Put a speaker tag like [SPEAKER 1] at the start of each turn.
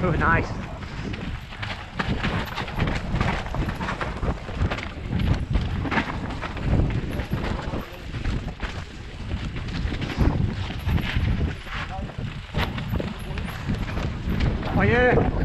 [SPEAKER 1] Oh, nice. Oh yeah.